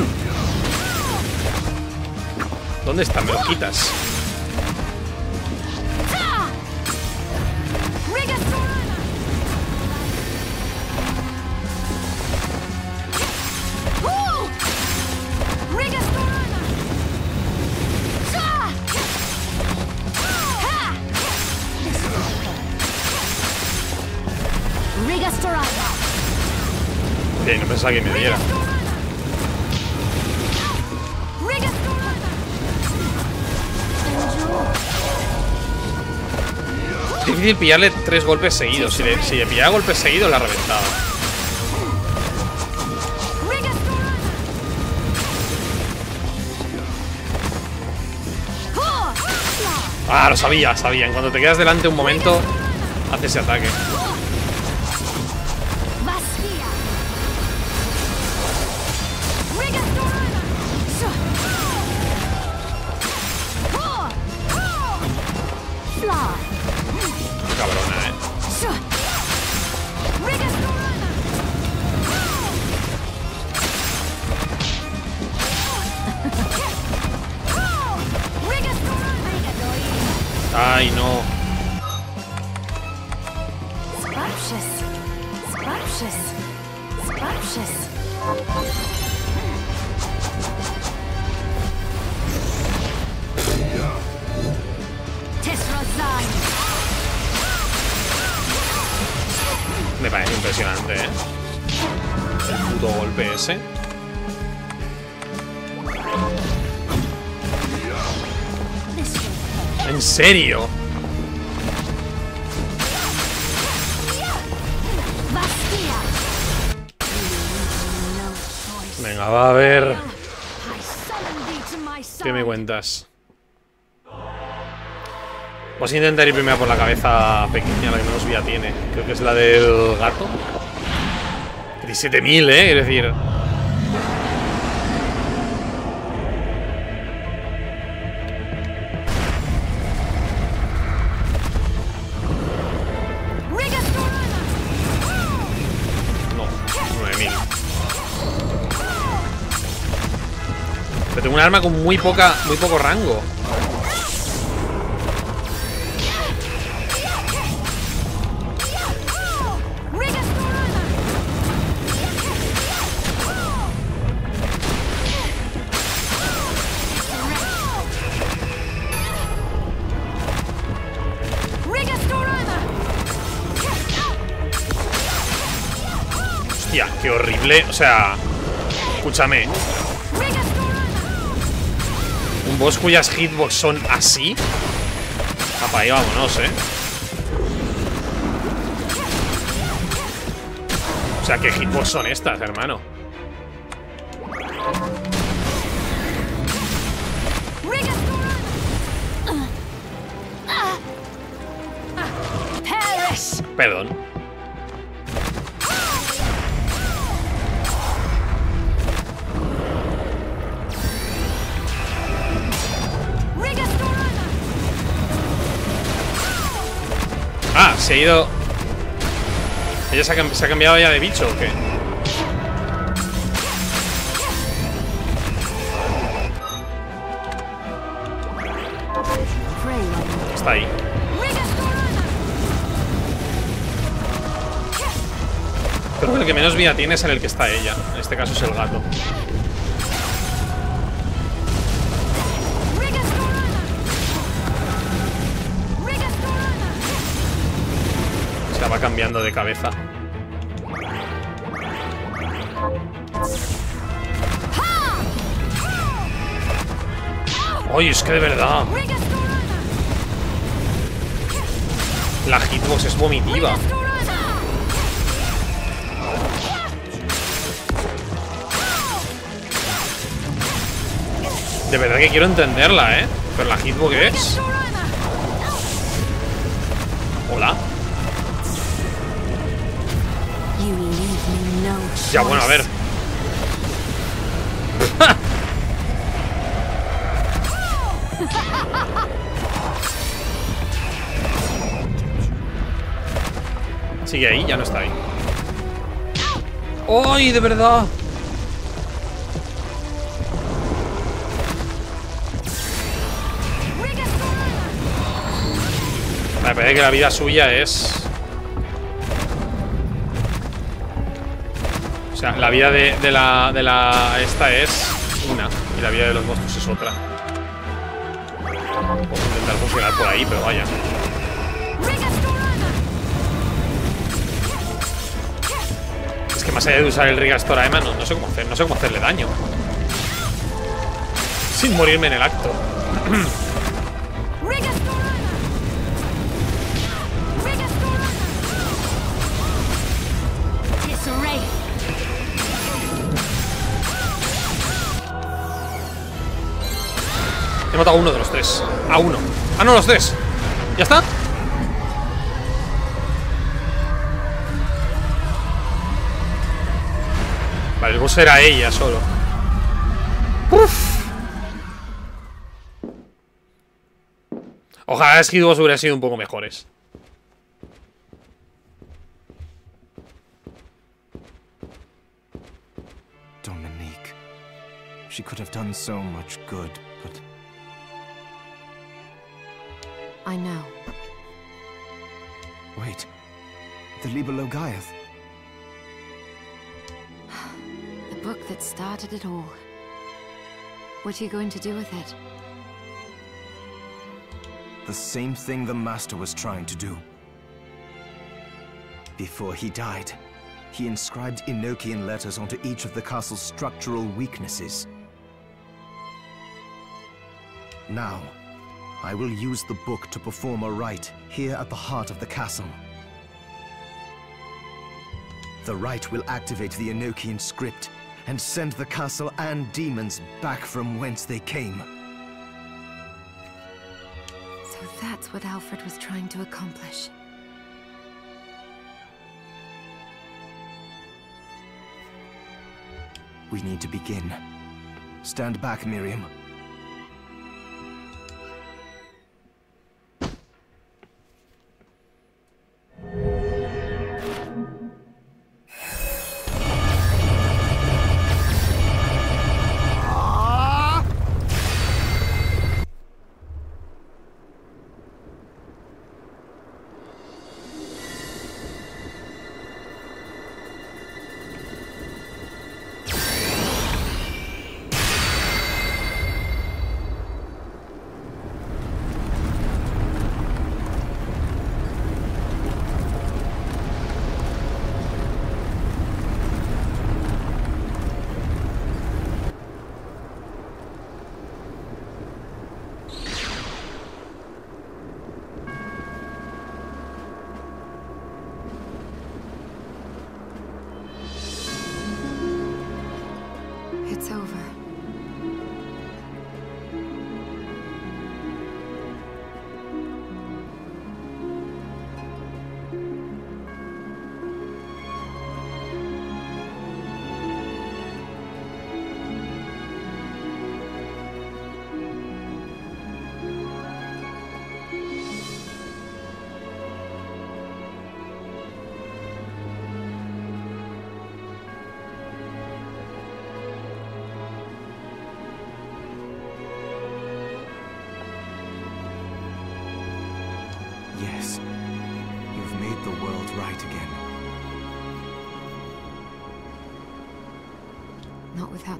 ¿Dónde están? Me los quitas. No pensaba que me diera. Difícil pillarle tres golpes seguidos. Si le, si le pillara golpes seguidos, la reventaba. Ah, lo sabía, sabía. En cuanto te quedas delante un momento, hace ese ataque. Me parece impresionante, eh. El puto golpe ese. ¿En serio? Venga, va a ver. ¿Qué me cuentas? Vamos a intentar ir primero por la cabeza pequeña, la que menos vida tiene. Creo que es la del gato. 17.000, eh. Es decir. No, 9.000. Pero tengo un arma con muy poca, muy poco rango. O sea, escúchame. Un boss cuyas hitbox son así. Apa, ahí vámonos, eh. O sea, ¿qué hitbox son estas, hermano? Perdón. Se ha ido. ¿Ella se ha, cambiado ya de bicho o qué? Está ahí. Creo que el que menos vida tiene es el que está ella. En este caso es el gato. Va cambiando de cabeza. Oye, es que de verdad. La hitbox es vomitiva. De verdad que quiero entenderla, ¿eh? Pero la hitbox es... Ya, bueno, a ver. Sigue ahí, ya no está ahí. ¡Ay, de verdad! Me parece que la vida suya es... la vida de, de la, de la... Esta es una. Y la vida de los monstruos es otra. Puedo intentar funcionar por ahí, pero vaya. Es que más allá de usar el Rigastoraema, no, no sé cómo hacer, no sé cómo hacerle daño. Sin morirme en el acto. Matado a uno de los tres. A uno. Ah, no, los tres. ¿Ya está? Vale, el boss era ella solo. Uf. Ojalá las hitbox hubieran sido un poco mejores. Dominique. She could have done so much I know. wait. The Liber Logaeth. The book that started it all. What are you going to do with it? The same thing the Master was trying to do. Before he died, he inscribed Enochian letters onto each of the castle's structural weaknesses. Now, I will use the book to perform a rite here at the heart of the castle. The rite will activate the Enochian script and send the castle and demons back from whence they came. So that's what Alfred was trying to accomplish. We need to begin. Stand back, Miriam.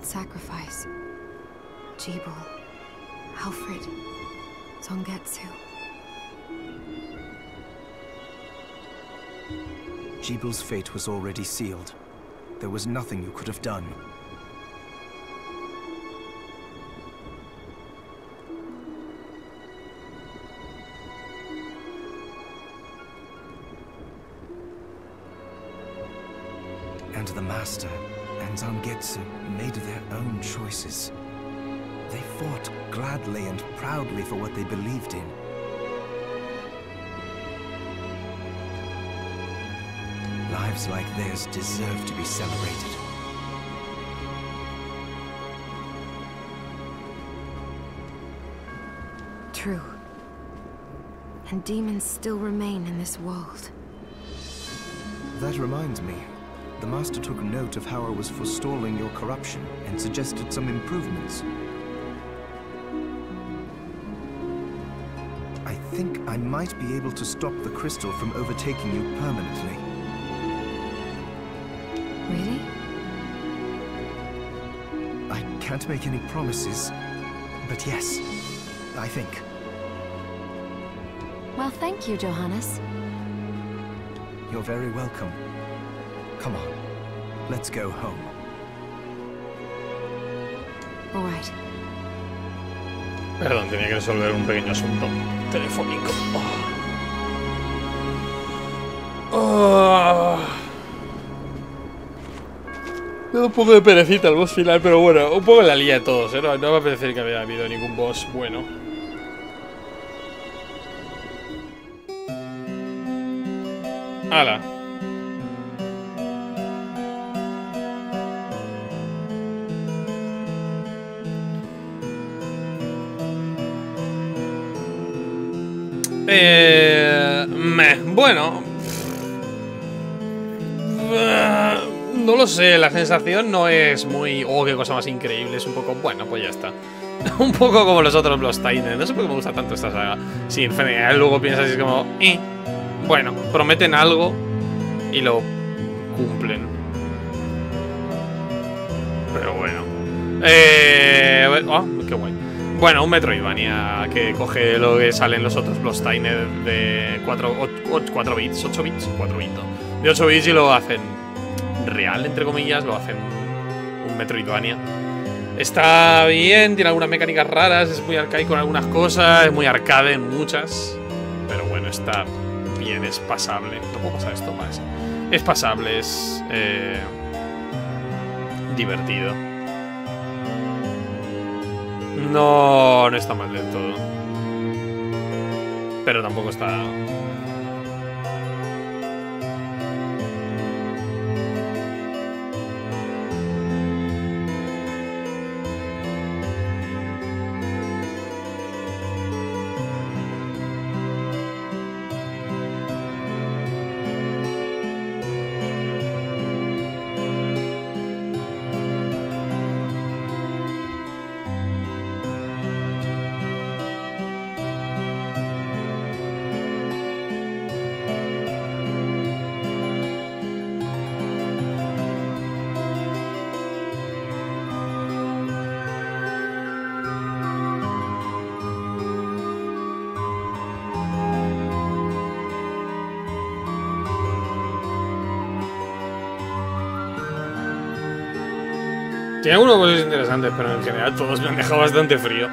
Sacrifice. Jeeble, Alfred, Zongetsu. Jeebel's fate was already sealed. There was nothing you could have done. And the Master Zangetsu made their own choices. They fought gladly and proudly for what they believed in. Lives like theirs deserve to be celebrated. True. And demons still remain in this world. That reminds me. The Master took note of how I was forestalling your corruption and suggested some improvements. I think I might be able to stop the crystal from overtaking you permanently. Really? I can't make any promises, but yes, I think. Well, thank you, Johannes. You're very welcome. Come on, let's go home. All right. Perdón, tenía que resolver un pequeño asunto telefónico. Oh. Me da un poco de perecita el boss final, pero bueno, un poco la lía de todos, ¿eh? No, no me parece que había habido ningún boss bueno. ¡Hala! No lo sé, la sensación no es muy. Oh, qué cosa más increíble. Es un poco. Bueno, pues ya está. un poco como los otros Bloodstained. No sé por qué me gusta tanto esta saga. Sí, en general luego piensas y es como. Eh. Bueno, prometen algo y lo cumplen. Pero bueno. Eh. Oh, qué guay. Bueno, un Metroidvania que coge lo que salen los otros Bloodstained de 4, 4 bits, 8 bits, 4 bits, de 8 bits y lo hacen real, entre comillas, lo hacen un Metroidvania. Está bien, tiene algunas mecánicas raras, es muy arcaico en algunas cosas, es muy arcade en muchas. Pero bueno, está bien, es pasable. ¿No puedo pasar esto? Sí. Es pasable, es eh, divertido. No, no está mal del todo. Pero tampoco está Tiene algunas cosas interesantes, pero en general todos me han dejado bastante frío.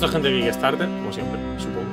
Esto es gente de Kickstarter, como siempre, supongo.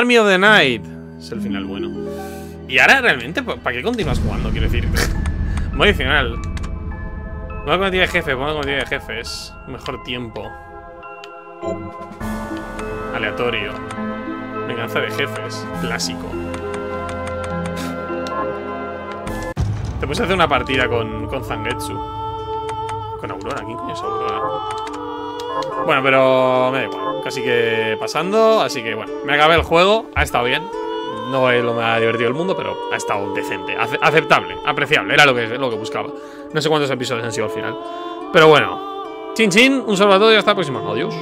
Army of the Night. Es el final bueno. Y ahora realmente, ¿para qué continúas jugando? Quiero decir. Modo adicional. Modo cometida de jefe, modo cometida de jefes. Mejor tiempo. Aleatorio. Venganza de jefes. Clásico. Te puedes hacer una partida con, con Zangetsu. Con Aurora, ¿quién coño es Aurora? Bueno, pero me da igual. Casi que pasando, así que bueno, me acabé el juego, ha estado bien. No es lo más divertido del mundo, pero ha estado decente, ace- aceptable, apreciable, era lo que, lo que buscaba. No sé cuántos episodios han sido al final. Pero bueno, chin chin, un todos y hasta la próxima. Adiós.